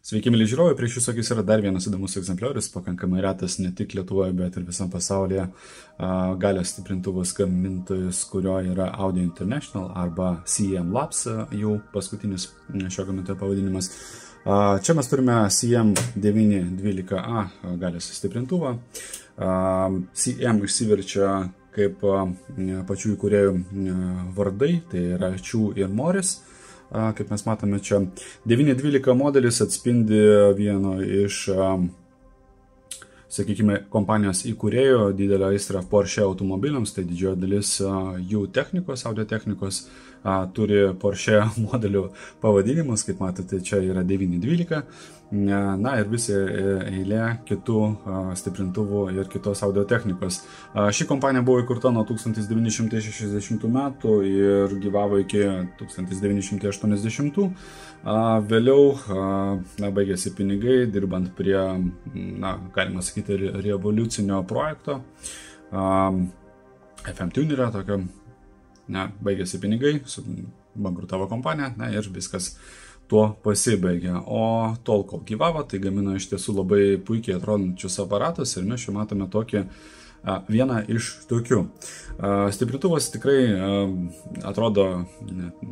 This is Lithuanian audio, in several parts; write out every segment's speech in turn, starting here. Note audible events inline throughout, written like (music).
Sveiki, mėly žiūrovai, prieš jūsų akis yra dar vienas įdomus egzempliorius, pakankamai retas ne tik Lietuvoje, bet ir visam pasaulyje. Galios stiprintuvas gamintojas, kurio yra Audio International arba CM Labs, jų paskutinis šio gamintojo pavadinimas. Čia mes turime CM912A galios stiprintuvą. CM išsiverčia kaip pačių įkūrėjų vardai, tai yra Čių ir Moris kaip mes matome čia. 912 modelis atspindi vieno iš, sakykime, kompanijos įkūrėjo didelę aistrą Porsche automobiliams, tai didžioji dalis jų technikos, audio technikos turi Porsche (laughs) modelių pavadinimus, kaip matote, čia yra 912. Na ir visi e, eilė kitų stiprintuvų ir kitos audio technikos. Ši kompanija buvo įkurta nuo 1960 metų ir gyvavo iki 1980. Vėliau na, baigėsi pinigai, dirbant prie, na, galima sakyti, revoliucinio projekto. FM Tunerio tokio, na, baigėsi pinigai, bankrutavo kompanija, na ir viskas tuo pasibaigė. O tol, kol gyvavo, tai gamino iš tiesų labai puikiai atrodančius aparatus ir mes čia matome tokį vieną iš tokių. Stiprintuvas tikrai atrodo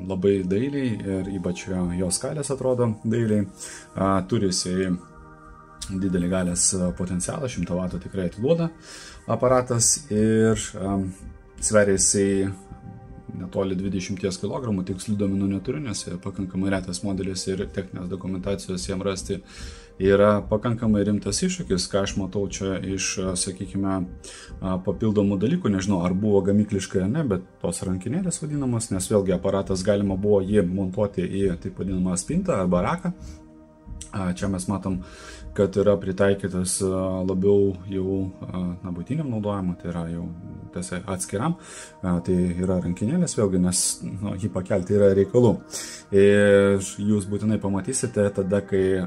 labai dailiai ir ypač jos skalės atrodo dailiai. Turi jisai didelį galės potencialą, 100 W tikrai atiduoda aparatas ir sveria jisai netoli 20 kg, tikslių duomenų neturiu, nes pakankamai retas modelis ir techninės dokumentacijos jam rasti yra pakankamai rimtas iššūkis, ką aš matau čia iš, sakykime, papildomų dalykų, nežinau, ar buvo gamykliškai ar ne, bet tos rankinėlės vadinamos, nes vėlgi aparatas galima buvo jį montuoti į taip vadinamą spintą arba raką. Čia mes matom kad yra pritaikytas labiau jau na, būtiniam naudojimui, tai yra jau tiesa atskiram, tai yra rankinėlės vėlgi, nes nu, jį pakelti yra reikalų. Ir jūs būtinai pamatysite tada, kai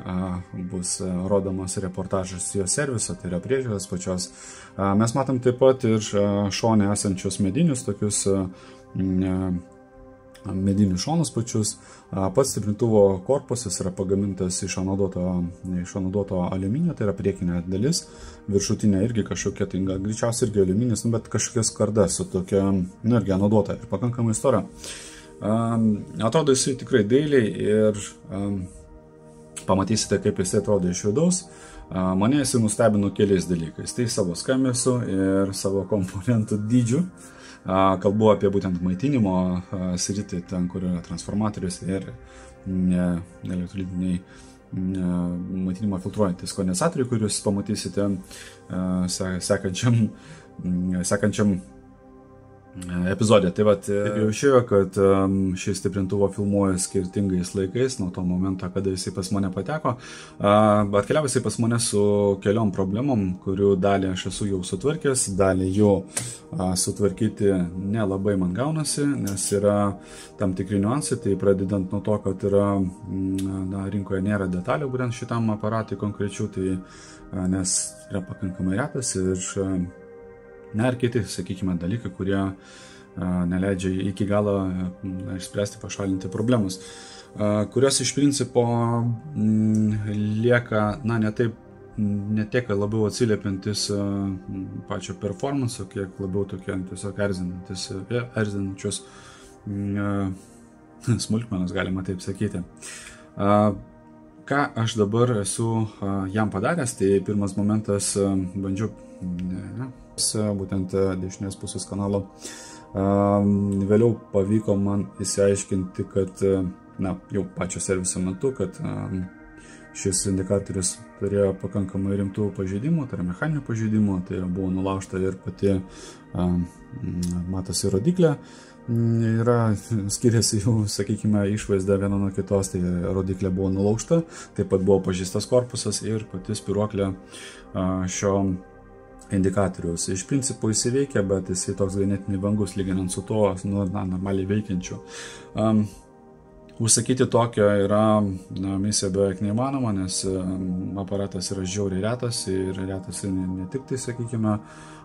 bus rodomas reportažas jo serviso, tai yra priežiūros pačios. Mes matom taip pat ir šonė esančius medinius tokius medinius šonus pačius. Pats stiprintuvo korpusas yra pagamintas iš anoduoto, iš anoduoto aliuminio, tai yra priekinė dalis, viršutinė irgi kažkokia, tai gal greičiausiai irgi aliuminis, nu, bet kažkokia skarda su tokia, nu, irgi anoduota ir pakankamai stora. Atrodo jisai tikrai dailiai ir pamatysite, kaip jisai atrodo iš vidaus. Mane jisai nustebino keliais dalykais. Tai savo skambesiu ir savo komponentų dydžiu. Kalbu apie būtent maitinimo sritį, ten, kur yra transformatorius ir elektrolitiniai maitinimo filtruojantis kondensatoriai, kuriuos pamatysite sekančiam, sekančiam epizodė. Tai vat, jau išėjo, kad šis stiprintuvo filmuoja skirtingais laikais, nuo to momento, kada jisai pas mane pateko. Atkeliavo jisai pas mane su keliom problemom, kurių dalį aš esu jau sutvarkęs, dalį jų sutvarkyti nelabai man gaunasi, nes yra tam tikri niuansai, tai pradedant nuo to, kad yra, na, rinkoje nėra detalių būtent šitam aparatui konkrečių, tai nes yra pakankamai retas ir Na ir kiti, sakykime, dalykai, kurie neleidžia iki galo išspręsti, pašalinti problemus, a, kurios iš principo lieka, na, ne taip, ne tiek labiau atsiliepiantis a, pačio performanso, kiek labiau tokie tiesiog erzinantis, erzinančios (laughs) smulkmenos, galima taip sakyti. Ką aš dabar esu jam padaręs, tai pirmas momentas bandžiau ne, būtent e, dešinės pusės kanalo. Vėliau pavyko man įsiaiškinti, kad e, na, jau pačio serviso metu, kad šis indikatorius turėjo pakankamai rimtų pažeidimų, tai yra mechaninių pažeidimų, tai buvo nulaužta ir pati matosi rodiklė yra (laughs) skiriasi jų, sakykime, išvaizda viena nuo kitos, tai rodiklė buvo nulaužta, taip pat buvo pažįstas korpusas ir pati spiruoklė šio indikatoriaus. Iš principo jis veikia, bet jis toks ganėtinai vangus lyginant su to nu, na, normaliai veikiančiu. Um, Užsakyti tokio yra na, misija beveik neįmanoma, nes aparatas yra žiauriai retas ir retas ne, ne tik tai, sakykime,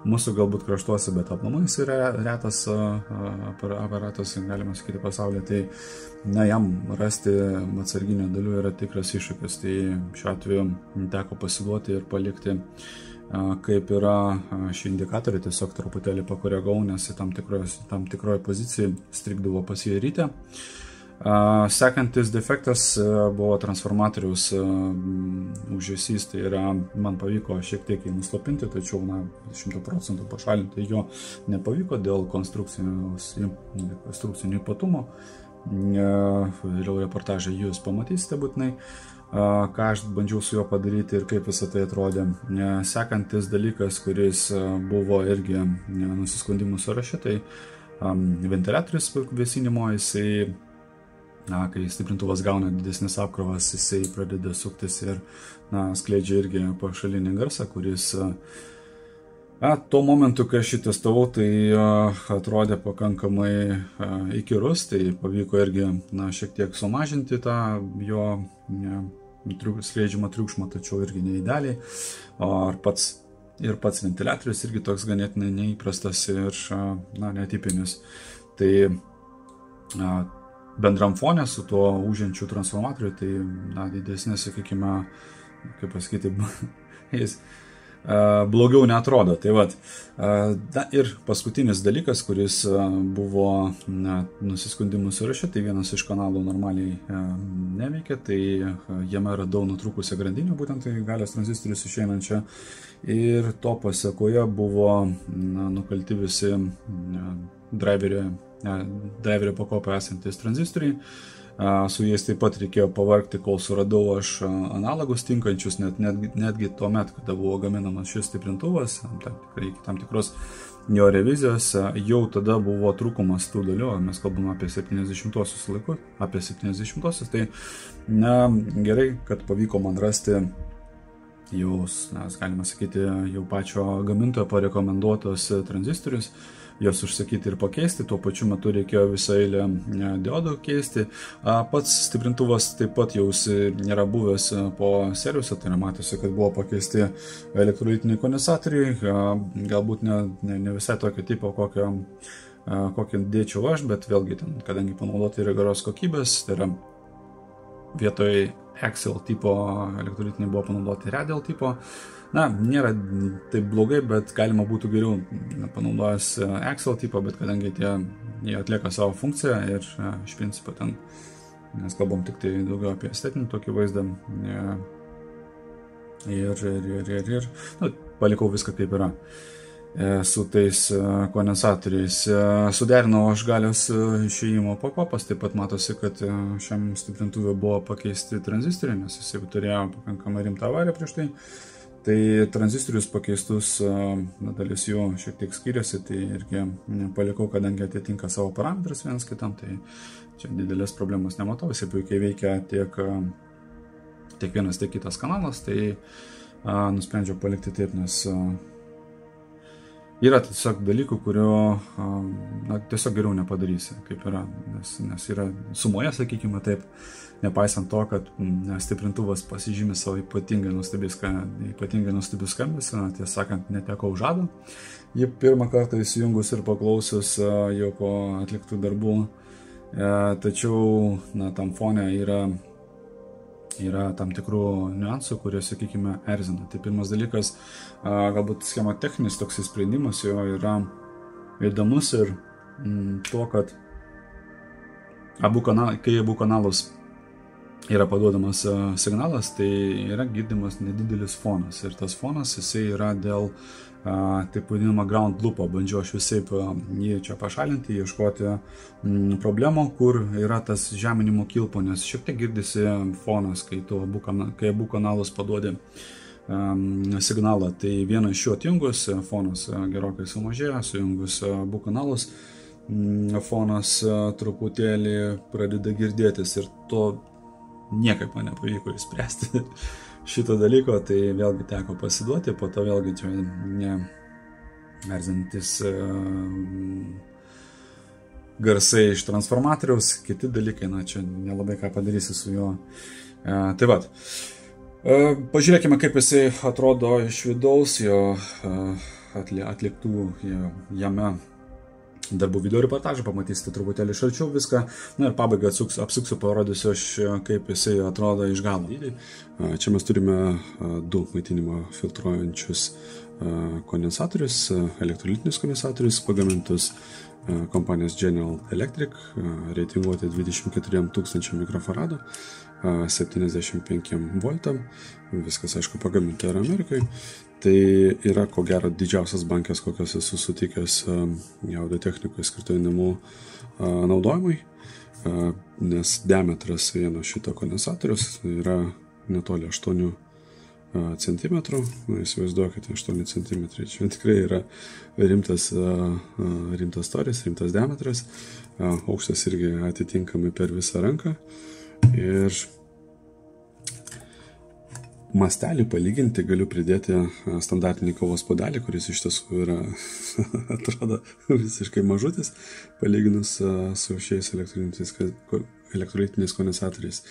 mūsų galbūt kraštuose, bet aplamai jis yra retas aparatas, galima sakyti, pasaulyje. Tai na, jam rasti atsarginio dalių yra tikras iššūkis. Tai šiuo atveju teko pasiduoti ir palikti kaip yra šį indikatorių, tiesiog truputėlį pakoregau, nes tam tikroje, tam tikroje pozicijoje strikdavo pas jį ryte. Sekantis defektas buvo transformatoriaus užėsys, tai yra, man pavyko šiek tiek jį nuslopinti, tačiau, na, 100 procentų pašalinti jo nepavyko dėl konstrukcinių ypatumų. Vėliau reportažą jūs pamatysite būtinai, ką aš bandžiau su juo padaryti ir kaip visą tai atrodė. Sekantis dalykas, kuris buvo irgi nusiskundimų sąraše, tai ventiliatorius vėsinimo, jisai na, kai stiprintuvas gauna didesnis apkrovas, jisai pradeda suktis ir na, skleidžia irgi pašalinį garsą, kuris a, tuo momentu, kai aš jį testavau, tai a, atrodė pakankamai a, įkyrus, tai pavyko irgi na, šiek tiek sumažinti tą jo ne, triuk, skleidžiamą triukšmą, tačiau irgi neįdėliai. Ar pats ir pats ventiliatorius irgi toks ganėtinai neįprastas ir na, netipinis. Tai a, bendram fone su tuo užėjančiu transformatoriu, tai na, didesnė, sakykime, kaip pasakyti, (laughs) jis blogiau netrodo. Tai vad, na, ir paskutinis dalykas, kuris buvo na, nusiskundimų sąraše, tai vienas iš kanalų normaliai neveikia, tai jame radau nutrūkusią grandinę, būtent tai galės tranzistorius išeinančią. Ir to pasakoje buvo na, nukalti visi driverio driverio pakopoje esantis tranzistoriai. Su jais taip pat reikėjo pavarkti, kol suradau aš analogus tinkančius, net, net, netgi tuo metu, kada buvo gaminamas šis stiprintuvas, tam, tam tikros jo revizijos, jau tada buvo trūkumas tų dalių, mes kalbame apie 70-osius laikus, apie 70-osius, tai na, gerai, kad pavyko man rasti jau, na, galima sakyti, jau pačio gamintojo parekomenduotos tranzistorius, juos užsakyti ir pakeisti, tuo pačiu metu reikėjo visą eilę e, diodų keisti. Pats stiprintuvas taip pat jau nėra buvęs e, po serviso, tai matosi, kad buvo pakeisti elektrolitiniai kondensatoriai, galbūt ne, ne, ne visai tokio tipo, kokio, kokį dėčiau aš, bet vėlgi ten, kadangi panaudoti yra geros kokybės, tai yra vietoj Excel tipo elektrolitiniai buvo panaudoti Radial tipo, na, nėra taip blogai, bet galima būtų geriau na, panaudojęs e, Excel tipo, bet kadangi tie, jie atlieka savo funkciją ir e, iš principo ten mes kalbam tik tai daugiau apie estetinį tokį vaizdą e, ir, ir, ir, ir, ir nu, palikau viską kaip yra su tais kondensatoriais. Suderinau aš galios išėjimo pakopas, taip pat matosi, kad šiam stiprintuvui buvo pakeisti tranzistoriai, nes jis jau turėjo pakankamai rimtą avariją prieš tai. Tai tranzistorius pakeistus, na, dalis jų šiek tiek skiriasi, tai irgi palikau, kadangi atitinka savo parametrus vienas kitam, tai čia didelės problemos nematau, jis puikiai veikia tiek, tiek vienas, tiek kitas kanalas, tai a, nusprendžiau palikti taip, nes a, yra tiesiog dalykų, kurio na, tiesiog geriau nepadarysi, kaip yra, nes, nes yra sumoje, sakykime taip, nepaisant to, kad mm, stiprintuvas pasižymė savo ypatingai nuostabius skambesius, tiesą sakant, netekau žado. Jį pirmą kartą įsijungus ir paklausius jo po atliktų darbų, e, tačiau na, tam fone yra, yra tam tikrų niuansų, kurie, sakykime, erzina. Tai pirmas dalykas, galbūt schematechninis toks sprendimas jo yra įdomus ir mm, tuo, kad abu kanal, kai abu kanalus yra paduodamas e, signalas, tai yra girdimas nedidelis fonas. Ir tas fonas jisai yra dėl taip vadinamą ground loopo. Bandžiau aš visai jį čia pašalinti, ieškoti m, problemų, kur yra tas žeminimo kilpo, nes šiek tiek girdisi fonas, kai, abu, kai abu kanalus paduodi signalą. Tai vieną iš jų atjungus, fonas gerokai sumažėjo, sujungus abu kanalus, fonas truputėlį pradeda girdėtis ir to niekaip man nepavyko išspręsti (laughs) šito dalyko, tai vėlgi teko pasiduoti, po to vėlgi čia ne erzintis garsai iš transformatoriaus, kiti dalykai, na čia nelabai ką padarysi su juo. E, tai vad. E, pažiūrėkime, kaip jisai atrodo iš vidaus, jo e, atliktų jame darbų video reportažą, pamatysite truputėlį iš arčiau viską. Na ir pabaigą atsuks, apsuksiu, parodysiu aš, kaip jisai atrodo iš galo. Čia mes turime du maitinimo filtruojančius kondensatorius, elektrolitinius kondensatorius pagamintus kompanijos General Electric, reitinguoti 24 tūkstančių mikrofaradų, 75 voltam, viskas aišku pagaminta yra Amerikai. Tai yra ko gero didžiausias bankas, kokias esu sutikęs audio technikoje skirtoje namų naudojimui, nes diametras vieno šito kondensatorius yra netoli 8 cm, įsivaizduokite, 8 cm, čia tikrai yra rimtas, rimtas storis, rimtas diametras, aukštas irgi atitinkamai per visą ranką ir mastelį palyginti galiu pridėti standartinį kavos puodelį, kuris iš tiesų yra, (laughs) atrodo, visiškai mažutis, palyginus su šiais elektrolitiniais kondensatoriais.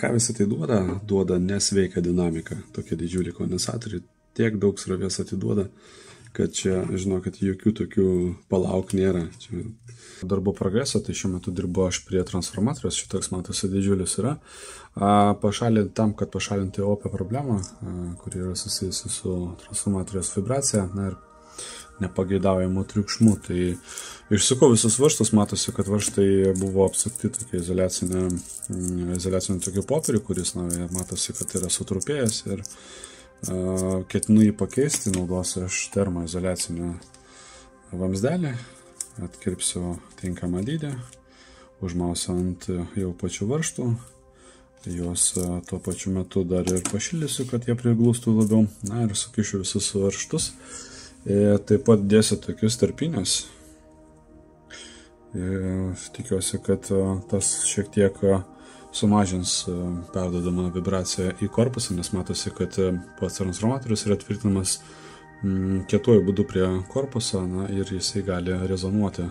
Ką visą tai duoda? Duoda nesveiką dinamiką. Tokie didžiuliai kondensatoriai tiek daug srovės atiduoda, kad čia, žinokit, jokių tokių palauk nėra. Čia darbo progreso, tai šiuo metu dirbu aš prie transformatorius, šitoks matosi didžiulis yra. Pašalinti tam, kad pašalinti opę problemą, kuri yra susijusi su transformatorius vibracija, na ir nepageidaujamų triukšmų. Tai išsukau visus vaštus, matosi, kad vaštai buvo apsukti tokia izolacinė, mm, izolacinė tokia popierių, kuris, na, matosi, kad yra sutrupėjęs ir ketinu jį pakeisti, naudosiu aš termoizolacinę vamsdelį, atkirpsiu tinkamą dydį, užmausiu ant jau pačių varštų, juos tuo pačiu metu dar ir pašildysiu, kad jie priglūstų labiau, na ir sukišiu visus varštus. Ir taip pat dėsiu tokius tarpinius. Ir tikiuosi, kad tas šiek tiek sumažins perdodamą vibraciją į korpusą, nes matosi, kad pats transformatorius yra tvirtinamas kietuoju būdu prie korpuso na, ir jisai gali rezonuoti,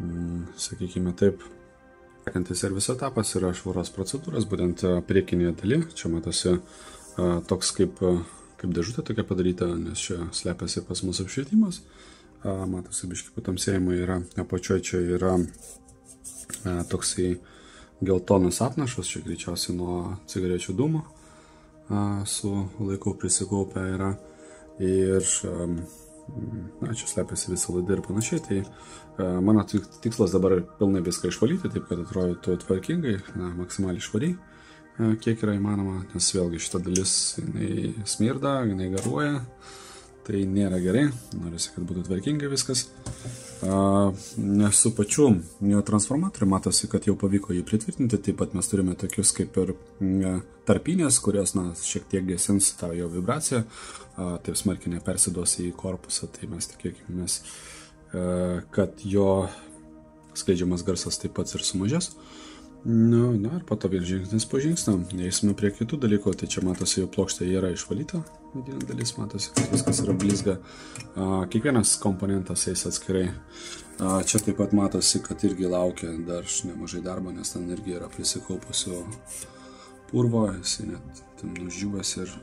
mm, sakykime taip. Sekantis serviso etapas yra švaros procedūros, būtent priekinėje dalyje. Čia matosi toks kaip kaip dėžutė tokia padaryta, nes čia slepiasi pas mus apšvietimas. Matosi, biški patamsėjimai yra, apačioje čia yra toksai geltonas apnašas, čia greičiausiai nuo cigarečių dūmo su laiku prisikaupę yra. Ir na, čia slepiasi visą laidą ir panašiai. Tai a, mano tikslas dabar pilnai viską išvalyti, taip kad atrodytų tvarkingai, na, maksimaliai švariai kiek yra įmanoma, nes vėlgi šita dalis jinai smirda, jinai garuoja, tai nėra gerai, norisi, kad būtų tvarkingai viskas. Nes su pačiu transformatoriu matosi, kad jau pavyko jį pritvirtinti, taip pat mes turime tokius kaip ir tarpinės, kurios na, šiek tiek gesins tą jo vibraciją, taip smarkiai nepersiduos į korpusą, tai mes tikėkime, kad jo skleidžiamas garsas taip pat ir sumažės. Nu, na ir po to vėl žingsnis po žingsnio. Eisime prie kitų dalykų. Tai čia matosi, jau plokštė yra išvalyta. Viena dalis matosi, kad viskas yra blizga. Kiekvienas komponentas eis atskirai. Čia taip pat matosi, kad irgi laukia dar nemažai darbo, nes ten irgi yra prisikaupusio purvo. Jis net ten nužyvęs ir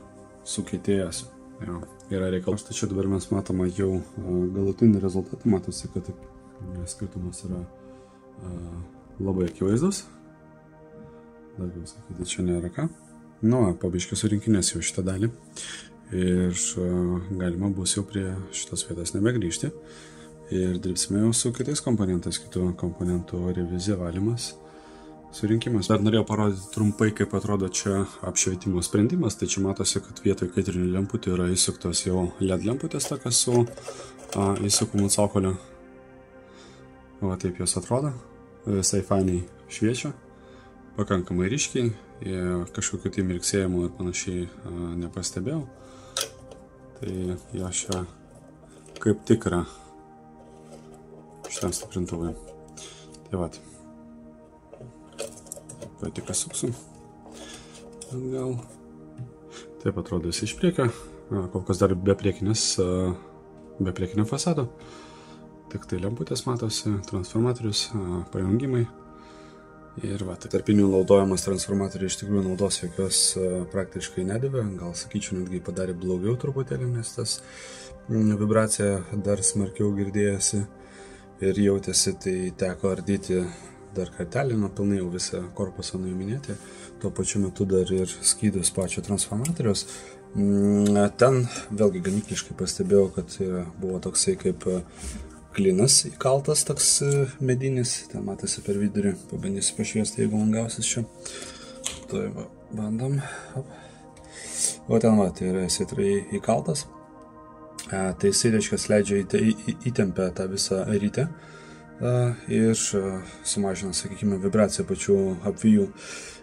sukeitėjęs. Jo, yra reikalas. Tai čia dabar mes matome jau galutinį rezultatą. Matosi, kad skirtumas yra labai akivaizdus daugiau sakyti čia nėra ką. Nu, pabiškiu surinkinės jau šitą dalį ir galima bus jau prie šitos vietos nebegrįžti ir dirbsime jau su kitais komponentais, kitų komponentų revizija, valymas, surinkimas. Dar norėjau parodyti trumpai, kaip atrodo čia apšvietimo sprendimas, tai čia matosi, kad vietoj kaitrinių lemputė yra įsuktos jau LED lemputės tokias su a, įsukumu cokoliu. Va taip jos atrodo, visai fainiai šviečia pakankamai ryškiai, kažkokiu tai mirksėjimu ir panašiai nepastebėjau. Tai jo čia kaip tikra šitam stiprintuvui. Tai vat. Tai tik pasuksiu. Gal. Taip atrodo jis iš priekio. Kol kas dar be priekinės, be priekinio fasado. tik tai lemputės matosi, transformatorius, pajungimai. Ir va, tai tarpinių naudojamas transformatoriai iš tikrųjų naudos jokios praktiškai nedavė, gal sakyčiau netgi padarė blogiau truputėlį, nes tas vibracija dar smarkiau girdėjasi ir jautėsi, tai teko ardyti dar kartelį, nu pilnai jau visą korpusą nuiminėti, tuo pačiu metu dar ir skydus pačio transformatorius. Mm, ten vėlgi gamykliškai pastebėjau, kad buvo toksai kaip e, klinas įkaltas toks e, medinis, ten matosi per vidurį, pabandysiu pašviesti, jeigu man gausis čia. Tai va, bandom. O ten va, tai yra sitrai įkaltas. E, tai jisai, reiškia, leidžia įtempę tą visą rytę ir sumažina, sakykime, vibraciją pačių apvijų.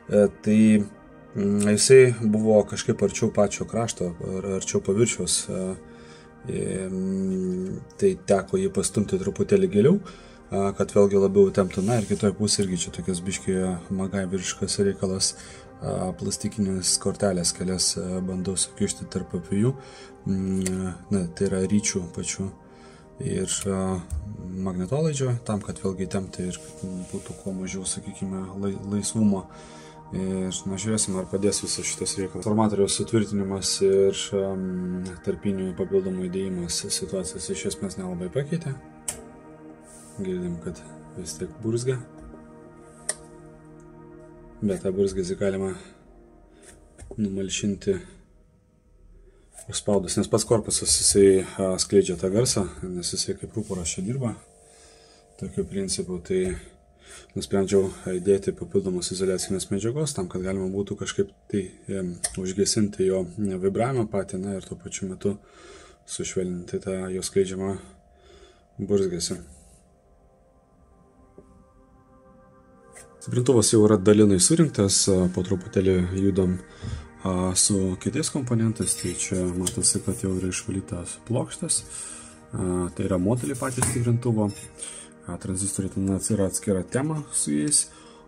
Tai mm, jisai buvo kažkaip arčiau pačio krašto, ar arčiau paviršiaus. Tai teko jį pastumti truputėlį giliau, kad vėlgi labiau temptų. Na ir kitoje pusėje irgi čia tokias biškiai magai virškas reikalas plastikinės kortelės kelias bandau sukišti tarp apvijų. Mm, na, tai yra ryčių pačių ir magnetolaidžio, tam, kad vėlgi tempti ir būtų kuo mažiau, sakykime, laisvumo. Ir na, žiūrėsim, ar padės visas šitas reikalas. Formatoriaus sutvirtinimas ir um, tarpinių papildomų įdėjimas situacijos iš esmės nelabai pakeitė. Girdim, kad vis tiek burzga. Bet tą burzgazį galima numalšinti užspaudus, nes pats korpusas jisai skleidžia tą garsą, nes jisai kaip rūporas čia dirba. Tokiu principu, tai nusprendžiau įdėti papildomos izolacinės medžiagos tam, kad galima būtų kažkaip tai užgesinti jo vibravimą patį, na ir tuo pačiu metu sušvelninti tą jo skleidžiamą burzgesį. Stiprintuvas jau yra dalinai surinktas, po truputėlį judam su kitais komponentais, tai čia matosi, kad jau yra išvalytas plokštas, tai yra modeliai patys tikrintuvo, tranzistoriai ten yra atskira tema su jais,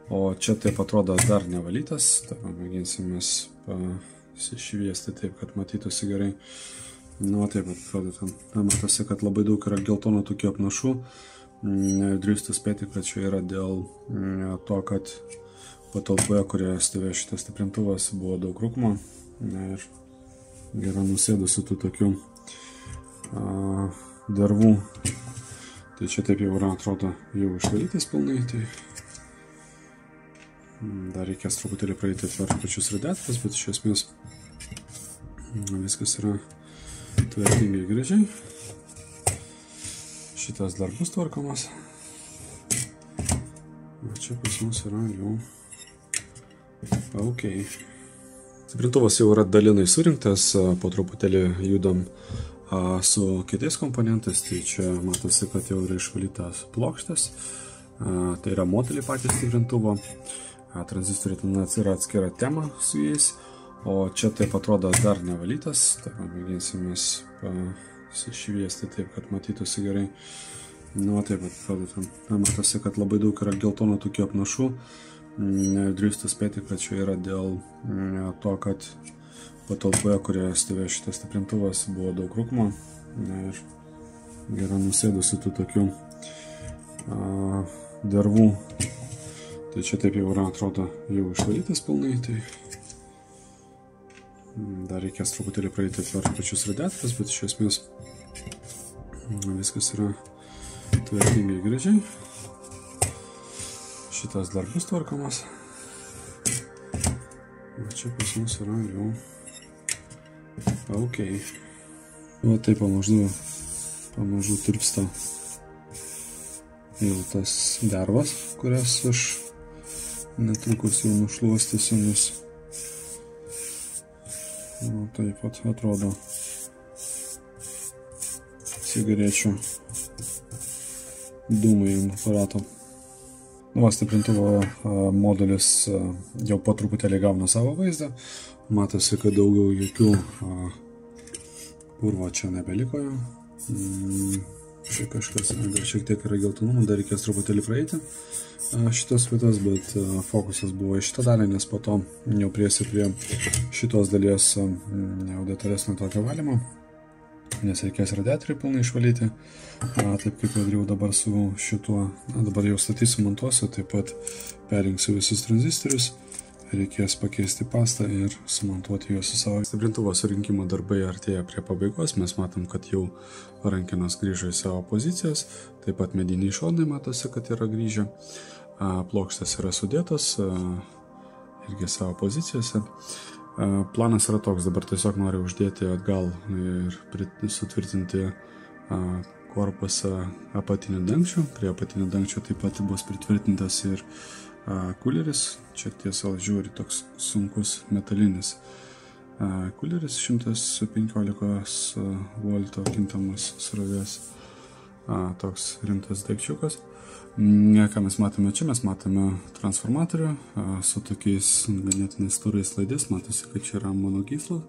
o čia taip atrodo dar nevalytas, tai pamėginsim mes pasišviesti taip, kad matytųsi gerai. Nu, taip atrodo, ten matosi, kad labai daug yra geltonų tokių apnašų, mm, drįstu spėti, kad čia yra dėl mm, to, kad patalpoje, kurioje stovėjo šitas stiprintuvas, buvo daug rūkmo ir yra nusėdusi tų tokių a, dervų. Tai čia taip jau yra, atrodo, jau išvalytas pilnai. Tai dar reikės truputėlį praeiti atverti pačius radiatorius, bet iš esmės viskas yra tvarkingai gražiai. Šitas dar bus tvarkomas. O čia pas mus yra jau Ok. Stiprintuvas jau yra dalinai surinktas, po truputėlį judam su kitais komponentais, tai čia matosi, kad jau yra išvalytas plokštas, tai yra modeliai patys stiprintuvo, tranzistoriai ten yra atskira tema su jais, o čia taip atrodo dar nevalytas, tai pamėginsim mes pasišviesti taip, kad matytųsi gerai. Nu, taip atrodo, ten. Matosi, kad labai daug yra geltonų tokių apnašų, Drįstu spėti, kad čia yra dėl to, kad patalpoje, kurioje stovėjo šitas stiprintuvas, buvo daug rūkmo ir yra nusėdusi tų tokių a, dervų. Tai čia taip jau yra, atrodo, jau išvalytas pilnai. Tai dar reikės truputėlį praeiti atverti pačius radiatorius, bet iš esmės viskas yra tvarkingai gražiai šitas dar bus tvarkomas. O čia pas mus yra jau ok. O taip pamažu, pamažu tirpsta jau tas dervas, kurias aš netrukus jau nušluostysiu, nes o, taip pat atrodo cigarečių dūmai ant aparato. Nu, stiprintuvo modulis jau po truputėlį gauna savo vaizdą. Matosi, kad daugiau jokių purvo čia nebeliko. Mm, čia kažkas, dar šiek tiek yra geltonumo, dar reikės truputėlį praeiti šitas vietas, bet fokusas buvo į šitą dalį, nes po to jau priesi prie šitos dalies jau detalesnio tokio valymo. nes reikės radiatorių pilnai išvalyti, taip kaip jau dariau dabar su šituo, dabar jau statysiu, montuosiu, taip pat perrinksiu visus tranzistorius, reikės pakeisti pastą ir sumontuoti juos su savo. Stiprintuvo surinkimo darbai artėja prie pabaigos, mes matom, kad jau rankinas grįžo į savo pozicijas, taip pat mediniai šonai matosi, kad yra grįžę, plokštės yra sudėtos irgi savo pozicijose. Planas yra toks, dabar tiesiog noriu uždėti atgal ir sutvirtinti korpusą apatinių dangčių. Prie apatinių dangčių taip pat bus pritvirtintas ir kuleris. Čia tiesa žiūri toks sunkus metalinis kuleris 115 volto kintamas srovės. Toks rimtas daikčiukas. Ką mes matome čia, mes matome transformatorių su tokiais ganėtinai storais laidais, matosi, kad čia yra monogysla,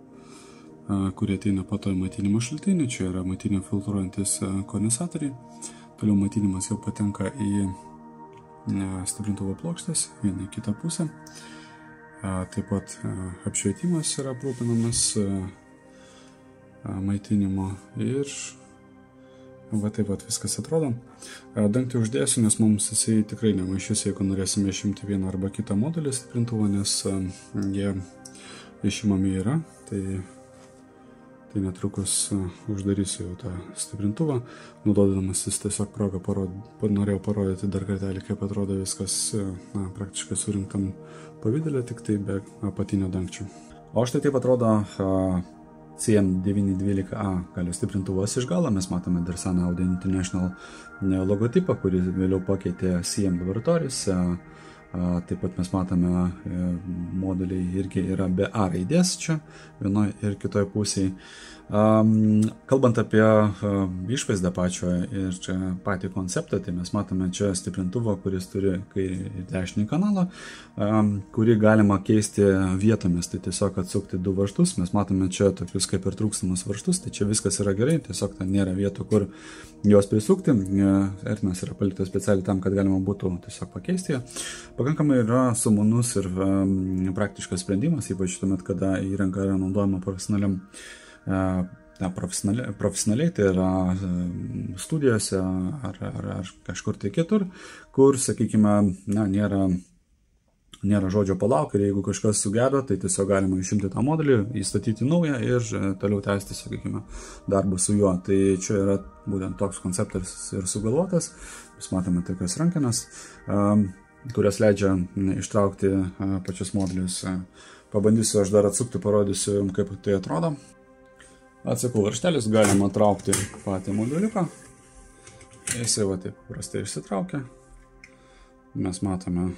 kurie ateina po to į maitinimo šaltinį, čia yra maitinimo filtruojantis kondensatoriai, toliau maitinimas jau patenka į stiprintuvo plokštės, vieną į kitą pusę, taip pat apšvietimas yra aprūpinamas maitinimo ir Va taip pat viskas atrodo. Dangtį uždėsiu, nes mums jisai tikrai nemaišys, jeigu norėsime išimti vieną arba kitą modelį stiprintuvą, nes jie išimami yra. Tai, tai netrukus uždarysiu jau tą stiprintuvą, naudodamasis tiesiog progą parod, norėjau parodyti dar kartelį, kaip atrodo viskas na, praktiškai surinktam pavydėlė, tik tai be apatinio dangčio. O štai taip atrodo CM912A galios stiprintuvas iš galo, mes matome dar seną Audi International logotipą, kurį vėliau pakeitė CM laboratorijos. Taip pat mes matome e, moduliai irgi yra be A raidės čia, vienoje ir kitoje pusėje. Kalbant apie išvaizdą pačio ir čia patį konceptą, tai mes matome čia stiprintuvą, kuris turi kairį ir dešinį kanalą, kurį galima keisti vietomis, tai tiesiog atsukti du varžtus, mes matome čia tokius kaip ir trūkstamus varžtus, tai čia viskas yra gerai, tiesiog ten nėra vietų, kur juos prisukti, ertmės yra paliktos specialiai tam, kad galima būtų tiesiog pakeisti. Pakankamai yra sumanus ir praktiškas sprendimas, ypač tuomet, kada įranga yra naudojama profesionaliam na, profesionaliai, profesionaliai, tai yra studijose ar, ar, ar kažkur tai kitur, kur, sakykime, na, nėra, nėra žodžio palauk ir jeigu kažkas sugedo, tai tiesiog galima išimti tą modelį, įstatyti naują ir toliau tęsti, sakykime, darbą su juo. Tai čia yra būtent toks konceptas ir sugalvotas. Mes matome tokias rankenas, kurias leidžia ištraukti pačius modelius. Pabandysiu aš dar atsukti, parodysiu jums, kaip tai atrodo. Atsakau, varštelis galima traukti patį moduliuką. Jisai va taip prastai išsitraukia. Mes matome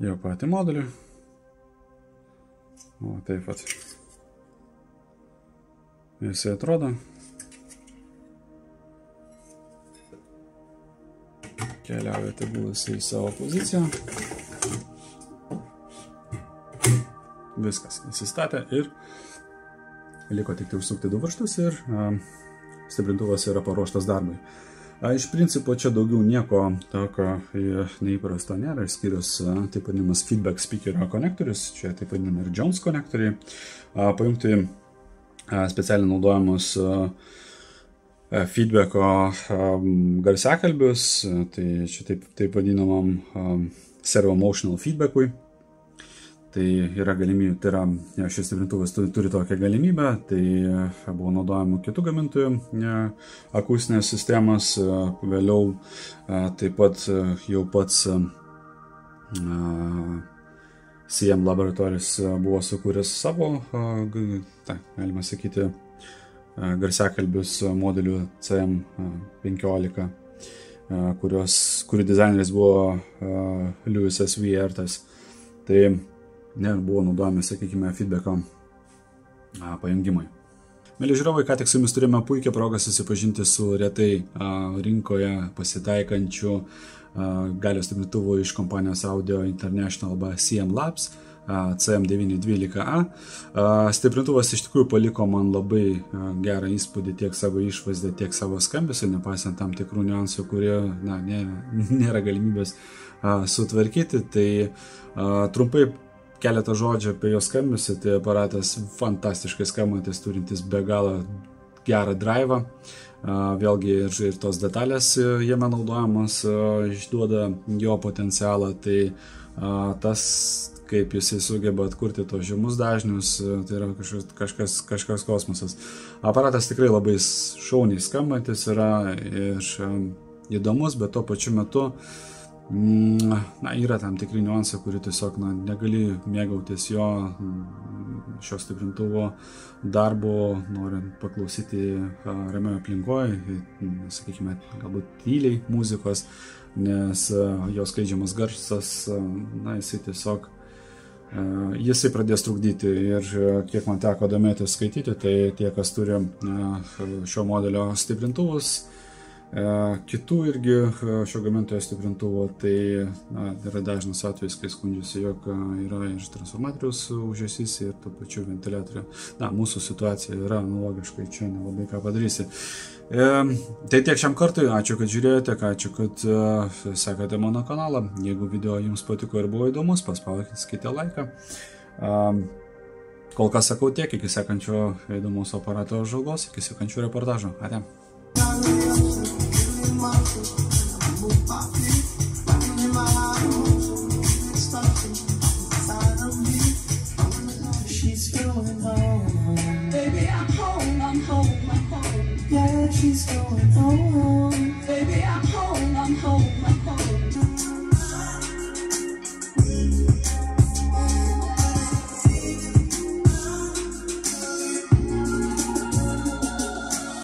jo patį modulį. O taip pat. Jisai atrodo. Keliauja tegul jisai į savo poziciją. Viskas, įsistatė ir liko tik tai užsukti du varžtus ir stiprintuvas yra paruoštas darbui. Iš principo čia daugiau nieko tokio neįprasto nėra, išskyrus taip vadinamas feedback speakerio konektorius, čia taip vadinami ir Jones konektoriai, pajungti specialiai naudojamus feedbacko garsiakalbius, tai čia taip, taip vadinamam servo motional feedbackui Tai yra galimybė, tai yra šis stiprintuvas turi, turi tokią galimybę, tai buvo naudojama kitų gamintojų akustinės sistemas, vėliau taip pat jau pats CM laboratorijos buvo sukūręs savo, tai, galima sakyti, garsiakalbius modelių CM15, kurios, kurių dizaineris buvo Lewisas Viertas. Tai ne, buvo naudojami, sakykime, feedbacko pajungimui. Mėly žiūrovai, ką tik su jumis turime puikią progą susipažinti su retai rinkoje pasitaikančiu galios stiprintuvu iš kompanijos Audio International arba CM Labs. CM912A. Stiprintuvas iš tikrųjų paliko man labai gerą įspūdį tiek savo išvaizdą, tiek savo skambesiu, nepaisant tam tikrų niuansų, kurie na, nėra galimybės sutvarkyti. Tai trumpai keletą žodžių apie jo skambesį. Tai aparatas fantastiškai skambantis, turintis be galo gerą drivą. Vėlgi ir, ir tos detalės jame naudojamos išduoda jo potencialą. Tai tas, kaip jisai sugeba atkurti tos žemus dažnius, tai yra kažkas, kažkas, kažkas kosmosas. Aparatas tikrai labai šauniai skambantis yra ir įdomus, bet tuo pačiu metu uh, na, yra tam tikri niuansai, kurių tiesiog na, negali mėgautis jo mm, šio stiprintuvo darbo, norint paklausyti ramioje aplinkoje, sakykime, galbūt tyliai muzikos, nes jos skleidžiamas garsas, na, jisai tiesiog jisai pradės trukdyti ir kiek man teko domėtis skaityti, tai tie, kas turi šio modelio stiprintuvus, kitų irgi e, šio gamintojo stiprintuvo, tai na, yra dažnas atvejis, kai skundžiasi, jog e, yra ir transformatorius užėsys ir to pačiu ventiliatoriu. Na, mūsų situacija yra analogiškai, čia nelabai ką padarysi. E, tai tiek šiam kartui, ačiū, kad žiūrėjote, ačiū, kad e, sekate mano kanalą. Jeigu video jums patiko ir buvo įdomus, paspauskite laiką. E, kol kas sakau tiek, iki sekančio įdomus aparato žalgos, iki sekančio reportažo. Ate. She's going home. Baby, I'm